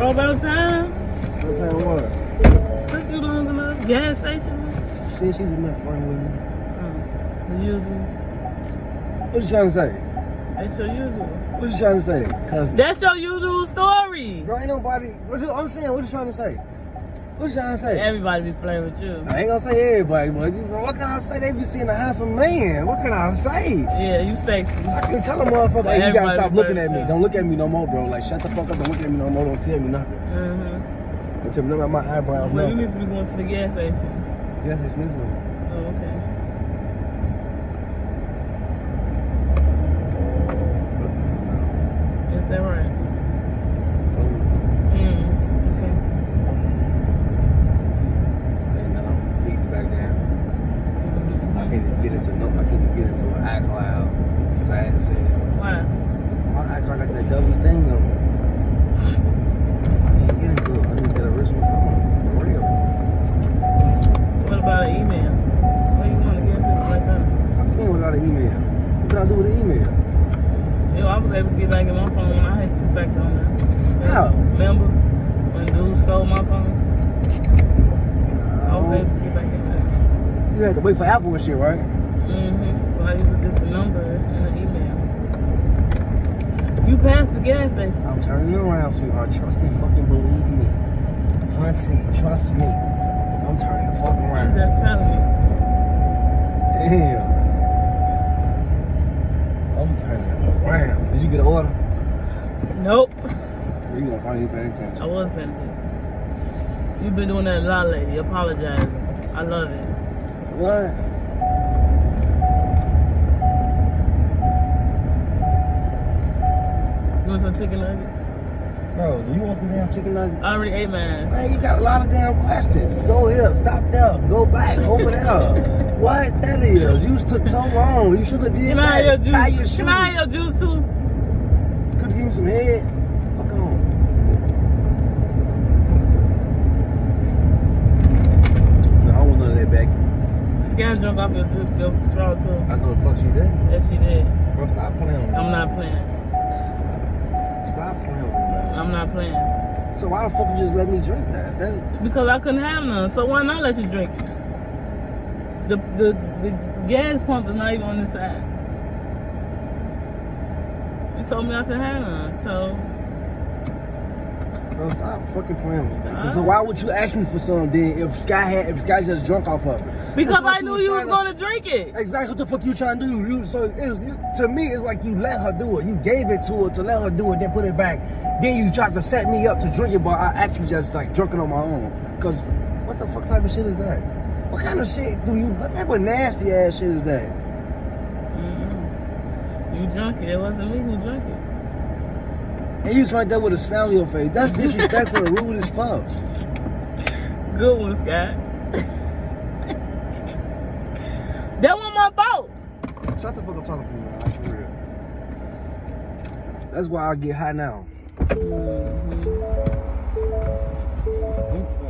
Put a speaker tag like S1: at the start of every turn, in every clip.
S1: Oh, about time.
S2: What time what?
S1: Took you long enough. Gas station.
S2: Shit, she's enough fun with me.
S1: Oh, the usual.
S2: What you trying to say?
S1: That's your usual.
S2: What you trying to say? Cause
S1: That's your usual story.
S2: bro, ain't nobody. What you, I'm saying, what you trying to say? What you trying to say?
S1: Everybody be playing with you.
S2: I ain't gonna say everybody, but you know, what can I say? They be seeing a handsome man. What can I say?
S1: Yeah, you sexy.
S2: I can tell a motherfucker, hey, you gotta stop looking at me.
S1: with
S2: Don't look at me no more, bro. Like, shut the fuck up. Don't look at me no more. Don't tell me nothing.
S1: Mm-hmm.
S2: Don't tell me nothing about my eyebrows.
S1: Well, you need to be going to the gas station.
S2: Yeah, it's this way.
S1: Oh, okay. Is that right? Mm, okay.
S2: And then I'm feet back down. I can't even get into no. I can't even get into an iCloud. Sad as hell.
S1: Why?
S2: ICloud got that double thing on it. I can't get into it. I need that original phone. For real.
S1: What about an email? Where you going to gas station right now?
S2: Fuck me without an email. What can I do with an email?
S1: Yo, I was able to get back in my phone when I had two factor on.
S2: How?
S1: Remember when dude stole my phone? I was able to get back in there.
S2: You had to wait for Apple and shit, right?
S1: Mm-hmm. Well, I used a different number in the email. You passed the gas station.
S2: I'm turning around, sweetheart. Trust and fucking believe me. Hunting, trust me. I'm turning the fuck
S1: I'm
S2: around.
S1: just telling you.
S2: Damn. I'm turning around. Did you get an order?
S1: Nope.
S2: You gonna probably pay attention.
S1: I was paying attention. You've been doing that a lot lately. Apologizing. I love it.
S2: What?
S1: You want some chicken nuggets?
S2: Bro, do you want the damn chicken nugget?
S1: I already ate mine.
S2: Man, you got a lot of damn questions. Go here, stop there, go back, over there. what that is? You took so long. You should have did
S1: Can I
S2: that.
S1: your
S2: your
S1: juice? Can I have your juice too?
S2: Could give me some head. Fuck on. No, I don't want none of that back.
S1: Scan drunk off your, your straw too.
S2: I know the fuck you did.
S1: Yes, she did.
S2: Bro, stop playing with me.
S1: I'm not playing. Not playing.
S2: So why the fuck you just let me drink that? that
S1: Because I couldn't have none. So why not let you drink it? The the the gas pump is not even on the side. You told me I could have none. So
S2: bro, stop fucking playing with me. man. So why would you ask me for some then if Sky had if Sky just drunk off of it?
S1: Because I knew you was
S2: to-
S1: gonna drink it.
S2: Exactly what the fuck you trying to do? You so it's, you, to me it's like you let her do it. You gave it to her to let her do it, then put it back. Then you tried to set me up to drink it, but I actually just like drunk it on my own. Cause what the fuck type of shit is that? What kind of shit do you? What type of nasty ass shit is that?
S1: Mm-mm. You drunk it. It wasn't me who drank it.
S2: And you right there with a smile on your face. That's disrespectful and rude as fuck.
S1: Good one, Scott. that wasn't my fault.
S2: Shut the fuck up talking to me. Like, for real. That's why I get high now. Mm-hmm.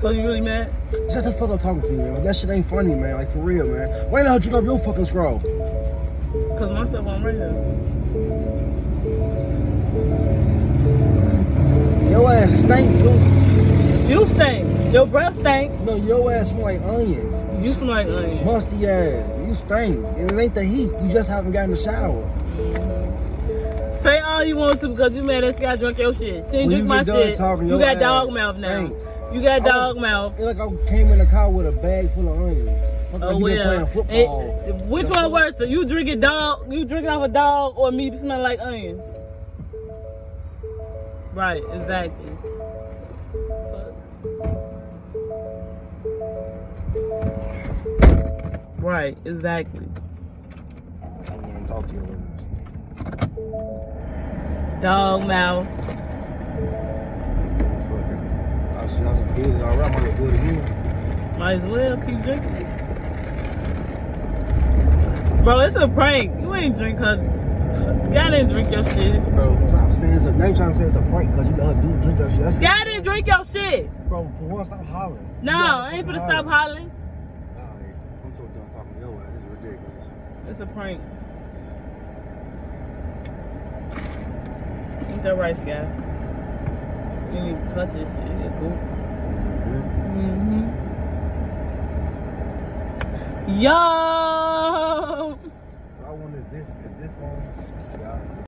S1: So you really mad?
S2: Shut the fuck up talking to me, man. That shit ain't funny, man. Like for real, man. Why the hell you up your fucking scroll?
S1: Cause my stuff on right here.
S2: Your ass stink too.
S1: You stink. Your breath stink.
S2: No, your ass smell like onions.
S1: You smell like onion.
S2: Musty ass. You stink. And it ain't the heat. You just haven't gotten a shower.
S1: Say all you want to because you mad this guy drunk your shit. She ain't drink my shit. you got dog mouth now.
S2: stink.
S1: You got dog mouth.
S2: It's like I came in the car with a bag full of onions. Fuck
S1: Oh
S2: like
S1: well.
S2: playing football.
S1: Which one worse? So you drinking dog? You drinking off a dog, or me smelling like onions? Right, exactly. Right, exactly.
S2: I want to talk to women.
S1: Dog mouth.
S2: Fuck it. I done did it already. I'm gonna do it again.
S1: Might as well keep drinking. Bro, it's a prank. You ain't drink her. Sky didn't drink your shit.
S2: Bro, stop saying it's a name trying to say it's a prank because you let her do drink that shit. That's
S1: Sky didn't drink your shit.
S2: Bro, for one, stop hollering.
S1: No, I ain't finna stop hollering.
S2: Alright, I'm so done talking to your ass. Is ridiculous.
S1: It's a prank. Ain't that right, Sky? You need to touch this shit. Mm-hmm. Yo!
S2: So I wonder if this is this phone. Yeah.